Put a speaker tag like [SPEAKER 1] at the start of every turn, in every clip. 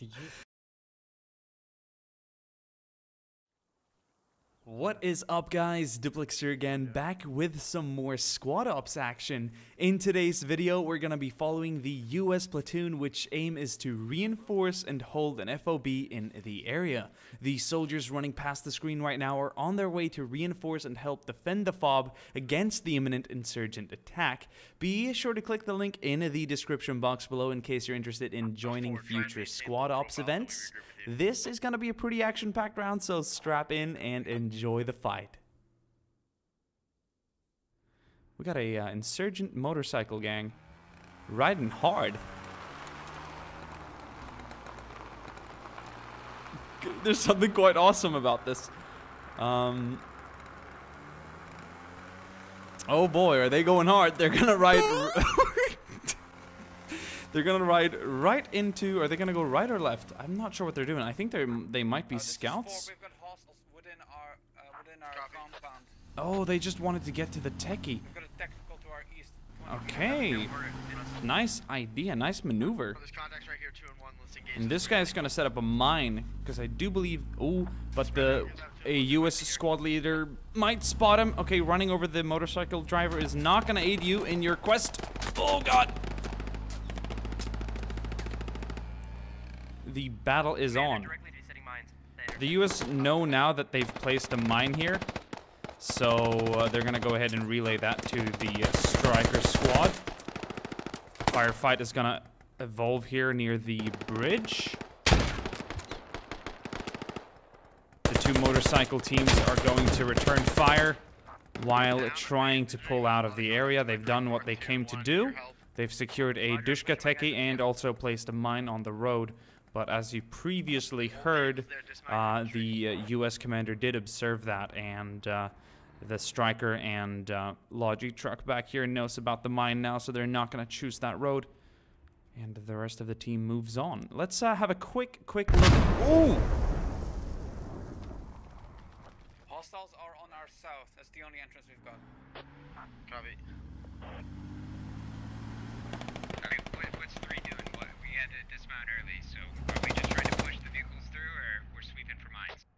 [SPEAKER 1] GG.
[SPEAKER 2] What is up guys, Diplex here again, back with some more squad ops action. In today's video, we're gonna be following the US platoon, which aim is to reinforce and hold an FOB in the area. The soldiers running past the screen right now are on their way to reinforce and help defend the FOB against the imminent insurgent attack. Be sure to click the link in the description box below in case you're interested in joining future squad ops events. This is gonna be a pretty action-packed round, so strap in and enjoy the fight. We got a uh, insurgent motorcycle gang riding hard. There's something quite awesome about this. Um, oh boy, are they going hard? They're gonna ride. they're gonna ride right into. Are they gonna go right or left? I'm not sure what they're doing. I think they're they might be
[SPEAKER 3] Uh,
[SPEAKER 2] scouts.
[SPEAKER 3] four. We've got hostiles within our uh, within our
[SPEAKER 4] Copy.
[SPEAKER 3] compound.
[SPEAKER 2] Oh, they just wanted to get to the techie.
[SPEAKER 3] We've got a technical to our east.
[SPEAKER 2] Okay, nice idea, nice maneuver.
[SPEAKER 4] There's contacts right here, two and one. Let's engage.
[SPEAKER 2] And this guy's gonna set up a mine because I do believe. Oh, but the a U.S. squad leader might spot him. Okay, running over the motorcycle driver is not gonna aid you in your quest. Oh God! The battle is on. The U.S. know now that they've placed a mine here, so uh, they're gonna go ahead and relay that to the uh, striker squad. Firefight is gonna evolve here near the bridge. The two motorcycle teams are going to return fire while trying to pull out of the area. They've done what they came to do. They've secured a Dushka techie and also placed a mine on the road. But as you previously heard, uh, the uh, U.S. commander did observe that, and uh, the striker and uh, logic truck back here knows about the mine now, so they're not going to choose that road. And the rest of the team moves on. Let's uh, have a quick, quick look. Ooh!
[SPEAKER 3] Hostiles are on our south. That's the only entrance we've got.
[SPEAKER 4] Copy.
[SPEAKER 5] I what's three doing? Had to dismount early, so are we just trying to push the vehicles through, or we're sweeping for mines?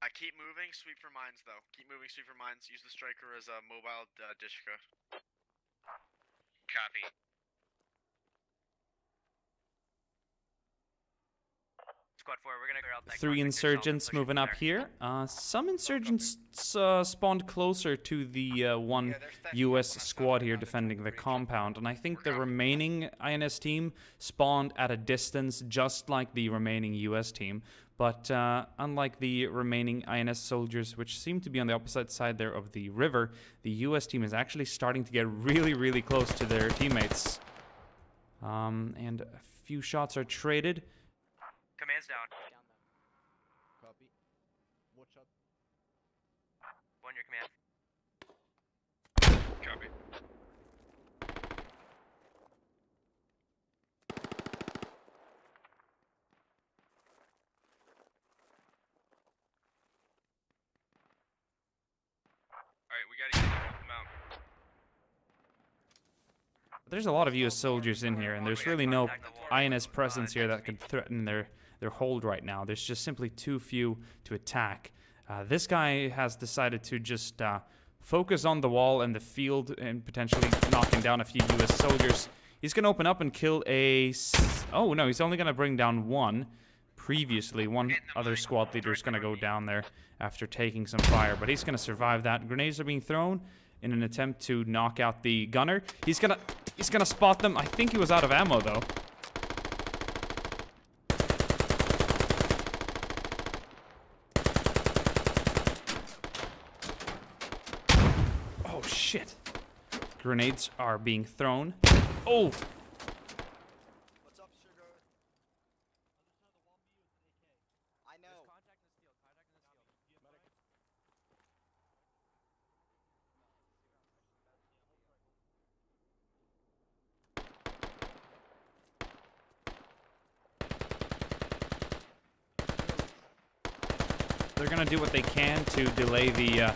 [SPEAKER 4] I keep moving. Sweep for mines, though. Keep moving. Sweep for mines. Use the striker as a mobile uh, Dushka.
[SPEAKER 5] Copy. Squad four, we're gonna go out that
[SPEAKER 2] Three
[SPEAKER 5] contract yourself and
[SPEAKER 2] insurgents moving up here. Uh, some insurgents uh, spawned closer to the uh, one U.S.
[SPEAKER 3] on our south
[SPEAKER 2] squad here defending the compound, and I think the remaining INS team spawned at a distance, just like the remaining U.S. team. But uh, unlike the remaining INS soldiers, which seem to be on the opposite side there of the river, the U.S. team is actually starting to get really, really close to their teammates. Um, and a few shots are traded.
[SPEAKER 5] Command's down.
[SPEAKER 6] Copy. Watch out.
[SPEAKER 5] One your command.
[SPEAKER 4] Copy.
[SPEAKER 5] Alright, we gotta get them out.
[SPEAKER 2] There's a lot of U.S. soldiers in here, and there's really no INS presence here that could threaten their, their hold right now. There's just simply too few to attack. Uh, this guy has decided to just uh, focus on the wall and the field and potentially knocking down a few U.S. soldiers. He's going to open up and kill a... Oh, no, he's only going to bring down one. Previously, one other squad leader is going to go down there after taking some fire, but he's going to survive that. Grenades are being thrown in an attempt to knock out the gunner. He's going to... He's going to spot them. I think he was out of ammo, though. Oh, shit. Grenades are being thrown. Oh! They're gonna do what they can to delay the uh,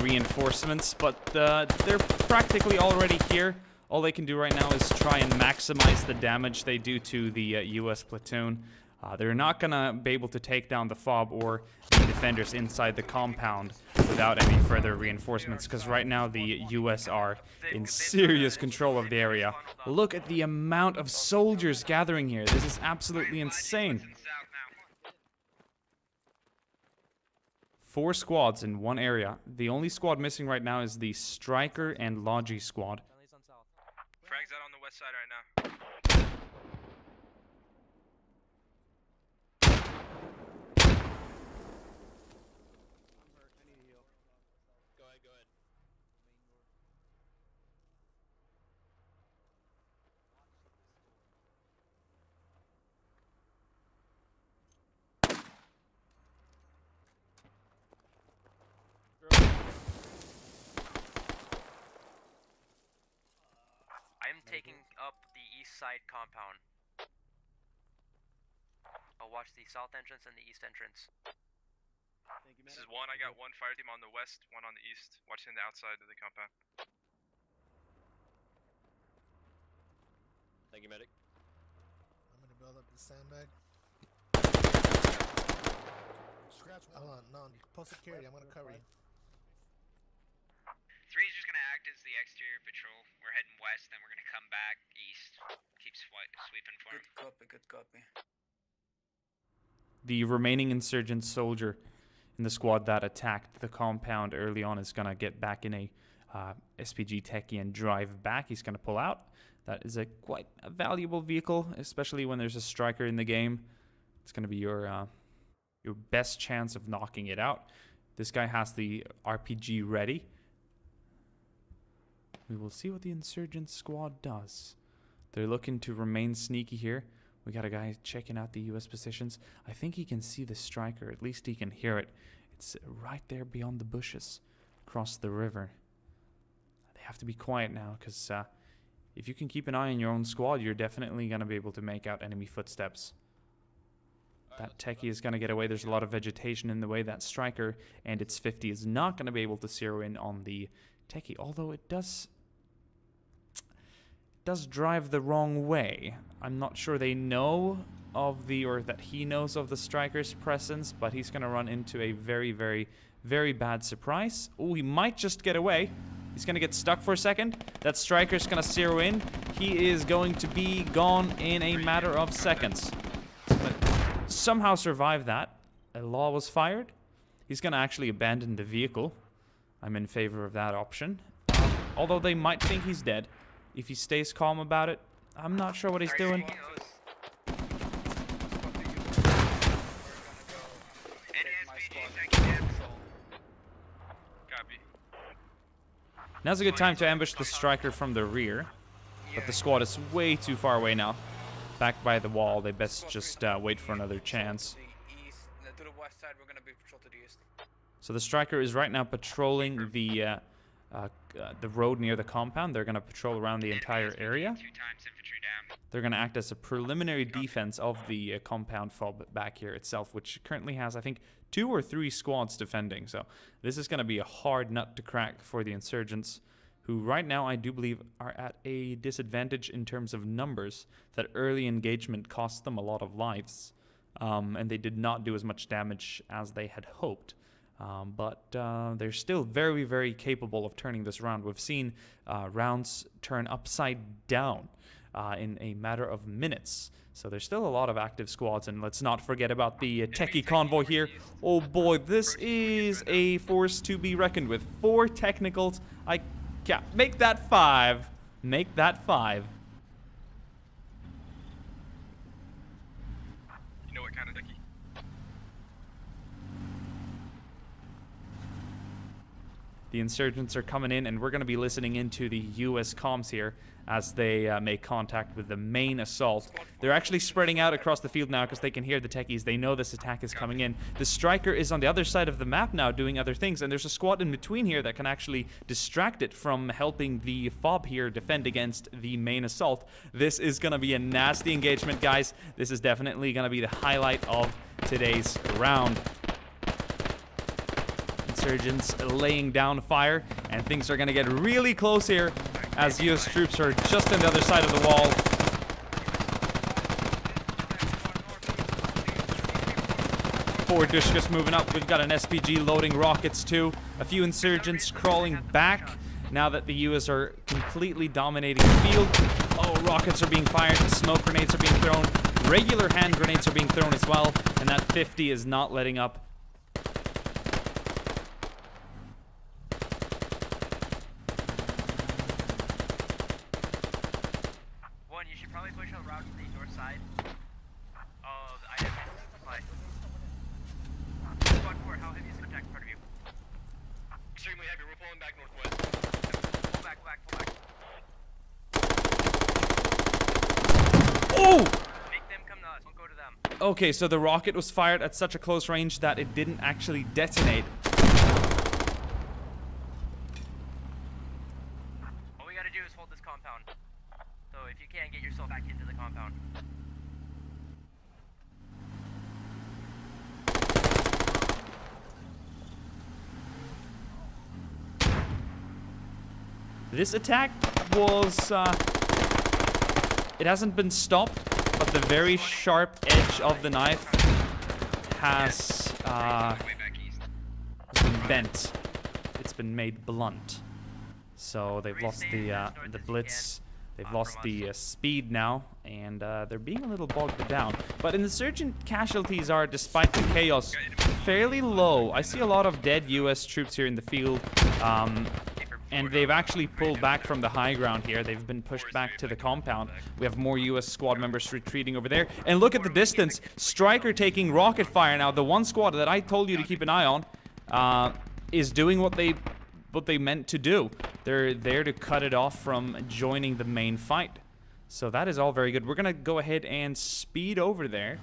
[SPEAKER 2] reinforcements, but uh, they're practically already here. All they can do right now is try and maximize the damage they do to the uh, U.S. platoon. Uh, they're not gonna be able to take down the fob or the defenders inside the compound without any further reinforcements because right now the US are in serious control of the area. Look at the amount of soldiers gathering here. This is absolutely insane.
[SPEAKER 5] Pushing south now.
[SPEAKER 2] Four squads in one area. The only squad missing right now is the Striker and Logi squad.
[SPEAKER 1] Frags out on the west side right now.
[SPEAKER 6] I'm hurt. I need a heal. Go ahead, go ahead.
[SPEAKER 7] I'm taking up the east side compound. I'll watch the south entrance and the east entrance.
[SPEAKER 6] Thank you,
[SPEAKER 1] This is one. I got one fire team on the west, one on the east, watching the outside of the compound.
[SPEAKER 6] Thank you, medic.
[SPEAKER 8] I'm gonna build up the sandbag. Scratch one. Hold on, no, post security. I'm gonna cover you.
[SPEAKER 5] Three's just gonna act as the exterior patrol. We're heading west, then we're gonna come back east. Keep swi- sweeping for him.
[SPEAKER 3] Good copy, good copy.
[SPEAKER 2] The remaining insurgent soldier in the squad that attacked the compound early on is gonna get back in a uh, SPG techie and drive back. He's gonna pull out. That is a quite a valuable vehicle, especially when there's a striker in the game. It's gonna be your uh, your best chance of knocking it out. This guy has the RPG ready. We will see what the insurgent squad does. They're looking to remain sneaky here. We got a guy checking out the US positions. I think he can see the striker. At least he can hear it. It's right there beyond the bushes, across the river. They have to be quiet now, because uh, if you can keep an eye on your own squad, you're definitely going to be able to make out enemy footsteps. That techie is going to get away. There's a lot of vegetation in the way. That striker and its 50 is not going to be able to zero in on the techie, although it does does drive the wrong way. I'm not sure they know of the or that he knows of the striker's presence, but he's gonna run into a very, very, very bad surprise. Oh, he might just get away. He's gonna get stuck for a second. That striker's gonna zero in. He is going to be gone in a matter of seconds. Somehow survive that. A law was fired. He's gonna actually abandon the vehicle. I'm in favor of that option. Although they might think he's dead. If he stays calm about it, I'm not sure what he's doing.
[SPEAKER 5] NSPG second in.
[SPEAKER 1] Copy.
[SPEAKER 2] Now's a good time to ambush the striker from the rear. But the squad is way too far away now. Back by the wall, they best just uh, wait for another chance.
[SPEAKER 3] To the east, to the west side, we're gonna be patrol to the east.
[SPEAKER 2] So the striker is right now patrolling the uh, uh, uh, the road near the compound. They're going to patrol around the entire area.
[SPEAKER 5] Two times infantry down.
[SPEAKER 2] They're going to act as a preliminary defense of the uh, compound fob back here itself, which currently has, I think, two or three squads defending. So this is going to be a hard nut to crack for the insurgents, who right now I do believe are at a disadvantage in terms of numbers. That early engagement cost them a lot of lives, um, and they did not do as much damage as they had hoped. Um, but uh, they're still very, very capable of turning this around. We've seen uh, rounds turn upside down uh, in a matter of minutes. So there's still a lot of active squads, and let's not forget about the uh, techie convoy here. Oh boy, this is a force to be reckoned with. Four technicals. I can't make that five. Make that five.
[SPEAKER 1] You know what kind of
[SPEAKER 2] The insurgents are coming in, and we're going to be listening into the U.S. comms here as they uh, make contact with the main assault. They're actually spreading out across the field now because they can hear the techies. They know this attack is coming in. The striker is on the other side of the map now doing other things, and there's a squad in between here that can actually distract it from helping the fob here defend against the main assault. This is going to be a nasty engagement, guys. This is definitely going to be the highlight of today's round insurgents laying down fire, and things are going to get really close here as U.S. troops are just on the other side of the wall. four Dushkas moving up. We've got an SPG loading rockets too. A few insurgents crawling back now that the US are completely dominating the field. Oh, rockets are being fired. Smoke grenades are being thrown. Regular hand grenades are being thrown as well. And that 50 is not letting up.
[SPEAKER 7] One, you should probably push around to the north side of the IS supply. Squad 4, how heavy is the attack in front of you?
[SPEAKER 4] Extremely heavy. We're pulling back northwest.
[SPEAKER 7] Pull back, pull back, pull back.
[SPEAKER 2] Oh!
[SPEAKER 7] Make them come to us, don't go to them.
[SPEAKER 2] Okay, so the rocket was fired at such a close range that it didn't actually detonate.
[SPEAKER 7] All we gotta do is hold this compound. So if you can, get yourself back into the compound.
[SPEAKER 2] This attack was, uh, it hasn't been stopped, but the very sharp edge of the knife has, uh, been bent. It's been made blunt. So they've lost the, uh, the blitz. They've lost the uh, speed now, and uh, they're being a little bogged down. But insurgent casualties are, despite the chaos, fairly low. I see a lot of dead U.S. troops here in the field, um, and they've actually pulled back from the high ground here. They've been pushed back to the compound. We have more U.S. squad members retreating over there. And look at the distance. Striker taking rocket fire now. The one squad that I told you to keep an eye on uh, is doing what they what they meant to do. They're there to cut it off from joining the main fight. So that is all very good. We're going to go ahead and speed over there.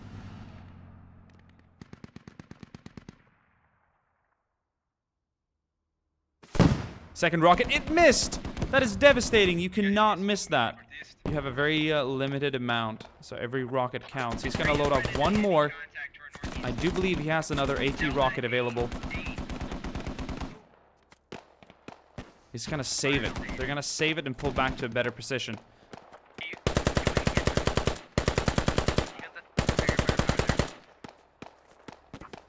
[SPEAKER 2] Second rocket. It missed! That is devastating. You cannot miss that. You have a very uh, limited amount, so every rocket counts. He's going to load up one more. I do believe he has another AT rocket available. He's going to save it. They're going to save it and pull back to a better position.
[SPEAKER 7] You, you wouldn't get them. You got the bigger firepower there.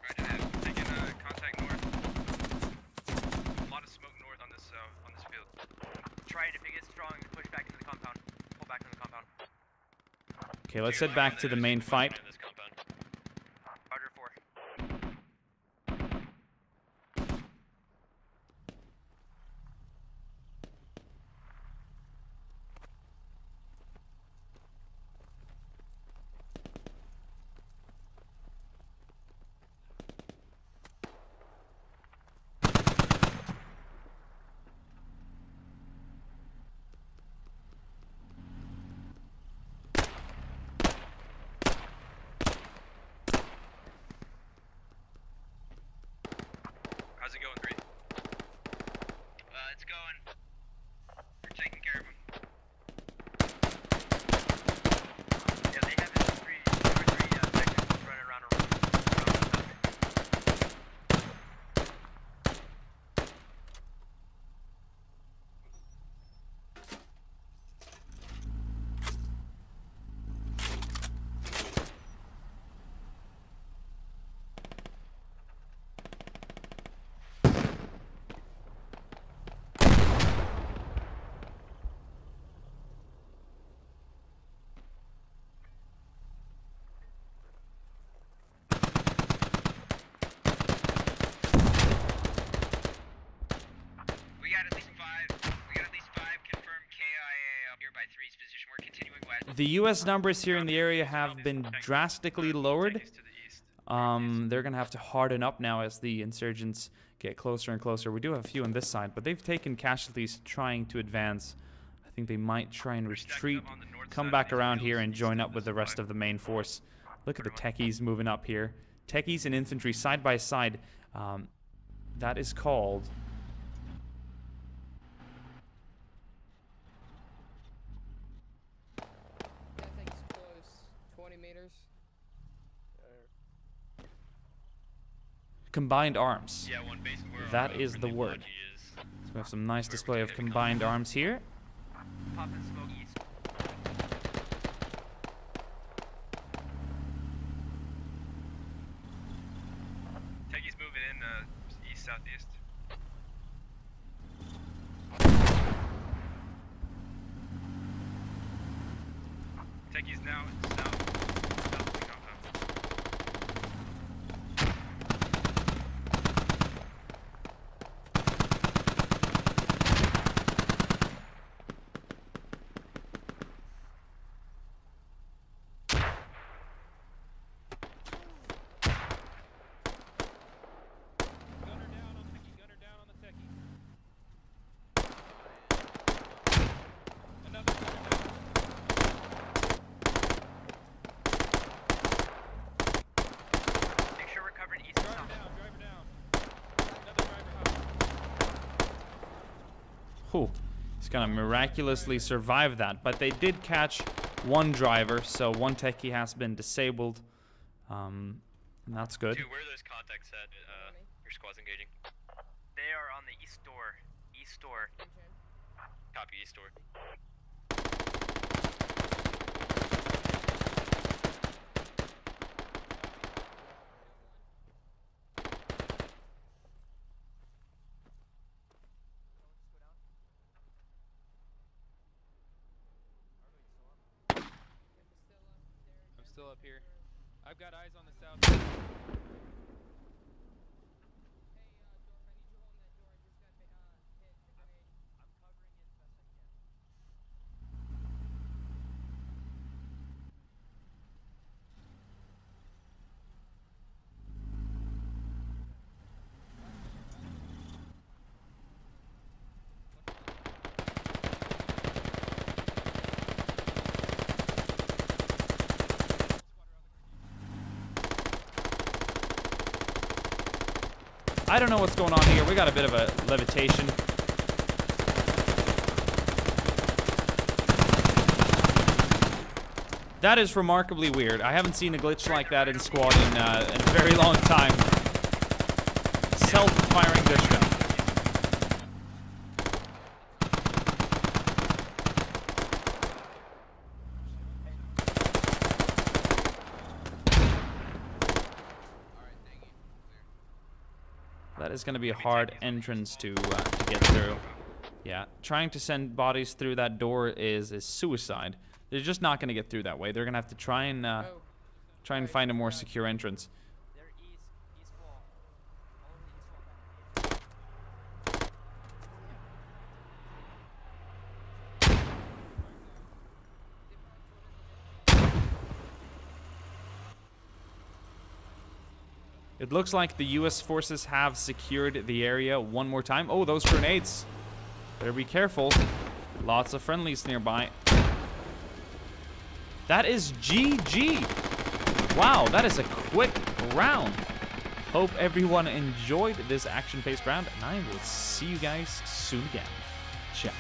[SPEAKER 5] Roger that.
[SPEAKER 1] Taking uh, contact north. A lot of smoke north on this uh, on this field.
[SPEAKER 7] Try it if it gets strong, push back into the compound. Pull back into the compound.
[SPEAKER 2] Okay, let's head back to the main fight.
[SPEAKER 7] Roger 4.
[SPEAKER 1] How's it going, Green?
[SPEAKER 5] Uh, it's going. We're taking care of him.
[SPEAKER 7] Yeah, they have this three, two or three uh, technicals running around around, around the building.
[SPEAKER 5] We got at least five. We got at least five confirmed KIA up here by three's position. We're continuing west.
[SPEAKER 2] The U.S. numbers here in the area have been drastically lowered.
[SPEAKER 1] Techies to the east.
[SPEAKER 2] Um, they're going to have to harden up now as the insurgents get closer and closer. We do have a few on this side, but they've taken casualties trying to advance. I think they might try and retreat,
[SPEAKER 1] up on the north
[SPEAKER 2] come back around here and join up with the rest of the main force. Look at the techies moving up here. Techies and infantry side by side. Um, that is called
[SPEAKER 6] I think it's close. 20 meters.
[SPEAKER 2] Combined arms.
[SPEAKER 4] Yeah, one base where
[SPEAKER 2] That
[SPEAKER 4] uh,
[SPEAKER 2] is the word.
[SPEAKER 4] Is.
[SPEAKER 2] So we have some nice display of combined arms here.
[SPEAKER 7] Pop and smoke east.
[SPEAKER 1] southeast. Techie's now south. South of the compound.
[SPEAKER 6] Gunner down on the techie. Gunner down on the techie. Another gunner down.
[SPEAKER 7] Make sure we're covering east and
[SPEAKER 6] Driver
[SPEAKER 7] south.
[SPEAKER 6] down. Driver down. Another driver high.
[SPEAKER 2] Whew. He's gonna miraculously survive that, but they did catch one driver, so one techie has been disabled. Um, and that's good.
[SPEAKER 9] Dude, where are those contacts at? Uh, your squad's engaging.
[SPEAKER 7] They are on the east door. East door.
[SPEAKER 9] Copy east door.
[SPEAKER 6] Still up here. I've got eyes on the south.
[SPEAKER 2] I don't know what's going on here. We got a bit of a levitation. That is remarkably weird. I haven't seen a glitch like that in squad in, uh, in a very long time. Self-firing gun. That is going to be a hard entrance to, uh, to get through. Yeah, trying to send bodies through that door is is suicide. They're just not going to get through that way. They're going to have to try and uh, try and find a more secure entrance.
[SPEAKER 7] They're east. East wall. All over the east wall.
[SPEAKER 2] It looks like the U.S. forces have secured the area one more time. Oh, those grenades. Better be careful. Lots of friendlies nearby. That is GG. Wow, that is a quick round. Hope everyone enjoyed this action-paced round, and I will see you guys soon again. Ciao.